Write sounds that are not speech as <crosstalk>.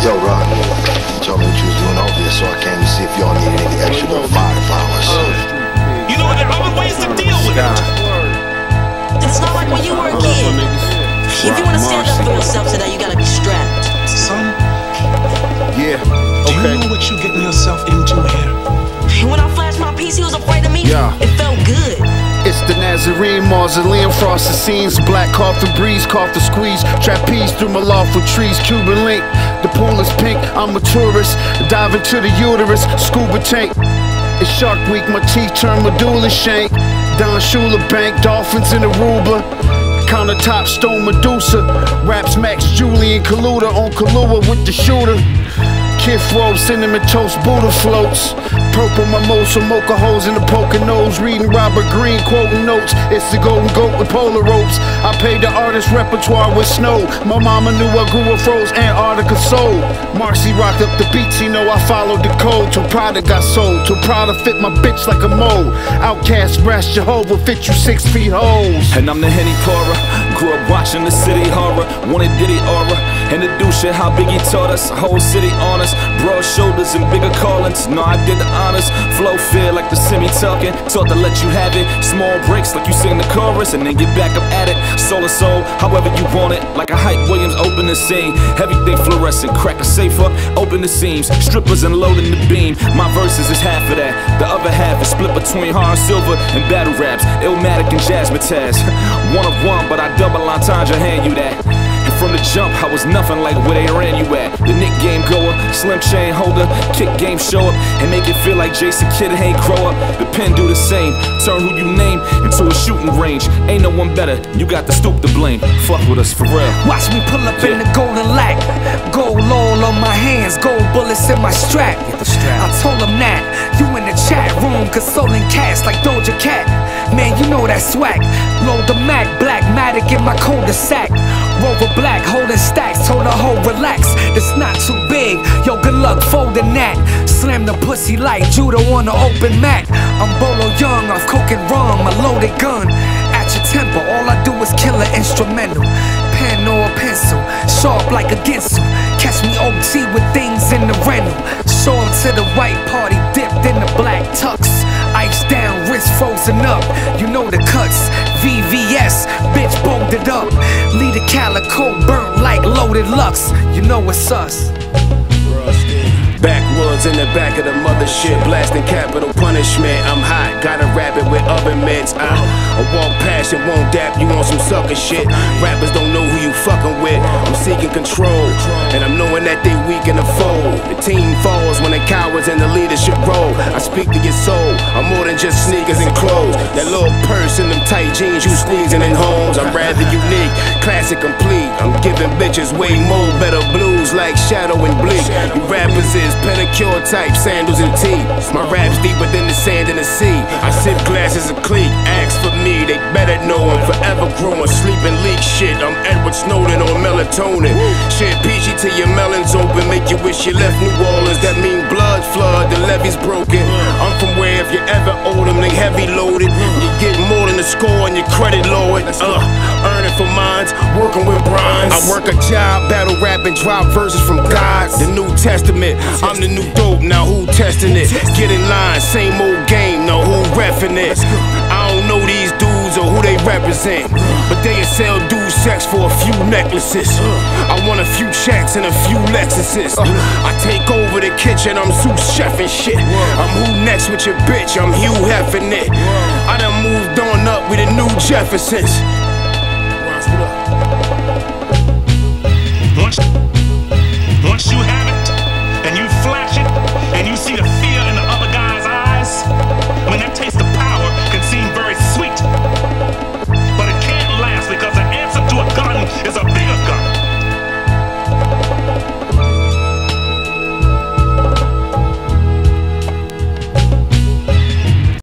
Yo, Rock, you told me what you was doing over here, so I came to see if y'all needed any extra little firepower. You know, there are other ways to deal with it. It's not like when you were a kid. If you wanna stand up for yourself today, you gotta be strapped. Son, Yeah, do you know what you're getting yourself into here? And when I flashed my piece, he was afraid of me. Yeah. It felt good. It's the Nazarene mausoleum, frosted scenes, black coffin breeze, coffin squeeze, trapeze through my loft with trees, Cuban link. The pool is pink, I'm a tourist, dive into the uterus, scuba tank. It's Shark Week, my teeth turn medulla shank. Don Shula Bank, dolphins in Aruba. Countertop stone Medusa, raps Max Julien Kaluta on Kahlua with the shooter. Kid Fro, cinnamon toast, Buddha floats. Purple mimosa, mocha holes in the poker nose. Reading Robert Greene, quoting notes. It's the golden goat with polar ropes. I paid the artist repertoire with snow. My mama knew I grew up froze Antarctica soul. Marcy rocked up the beats, you know I followed the code. Till Prada got sold. Till Prada fit my bitch like a mold. Outcast, brass Jehovah, fit you six feet holes. And I'm the Henny pourer. Grew up watching the city horror. Wanted Diddy aura. And the do shit how Biggie taught us. Whole city on us. Broad shoulders and bigger callings. No, I did the honors. Flow feel like the semi talking. Taught to let you have it. Small breaks like you sing the chorus and then get back up at it. Soul soul, however you want it. Like a Hype Williams open the scene. Everything fluorescent. Crack a safe up. Open the seams. Strippers and loading the beam. My verses is half of that. The other half is split between hard silver and battle raps. Illmatic and jazzmatazz. <laughs> One of one, but I double entendre hand you that. From the jump, I was nothing like where they ran you at. The Nick game goer, slim chain holder, kick game show up, and make it feel like Jason Kidd ain't grow up. The pen do the same, turn who you name into a shooting range. Ain't no one better, you got to stoop to blame. Fuck with us for real. Watch me pull up in the golden lack. Gold all on my hands, gold bullets in my strap. strap. I told him that. You in the chat room, consoling cats like Doja Cat. Man, you know that swag. Load the Mac, black matic in my cul-de-sac. Rover black, holding stacks, told her hoe relax. It's not too big, yo, good luck folding that. Slam the pussy like judo on the open mat. I'm Bolo Yeung, off coke and rum, a loaded gun. At your temple, all I do is kill an instrumental. Pen or a pencil, sharp like a ginsel. Catch me OT with things in the rental. Show to the white party, dipped in the black tux. Ice down, wrist frozen up. Calico burnt like loaded Lux. You know it's us. Backwoods in the back of the mothership, blasting capital punishment. I'm hot, got a rabbit with oven mitts. I, I walk past and won't dap you on some sucker shit. Rappers don't know who you fucking with. I'm seeking control, and I'm knowing that they weak in the fold. The team falls when the cowards in the leadership role. I speak to your soul. I'm more than just sneakers and clothes. That little purse and them tight jeans you squeezing in homes. I'm rather unique, classic complete. I'm giving bitches way more better blues like Shadow and Bleek. You rappers is pedicure type, sandals and tea. My rap's deeper than the sand in the sea. I sip glasses of cleat, ask for me, they better know I'm forever growing. Sleep and leak shit, I'm Snowden on melatonin. Shit peachy till your melons open, make you wish you left New Orleans. That mean blood flood, the levee's broken. I'm from where if you ever owe them, they heavy loaded. You get more than the score and your credit lowered. Uh, earning for mines, working with bronze. I work a job, battle rap and drop verses from gods. The New Testament, I'm the new dope, now who testing it? Get in line, same old game, now who reffing it? Represent, but they sell dude sex for a few necklaces. I want a few checks and a few Lexuses. Uh. I take over the kitchen, I'm Zeus chef and shit. I'm who next with your bitch, I'm Hugh Heffing it. I done moved on up with the new Jeffersons. Ron, what up?